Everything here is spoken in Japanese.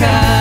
か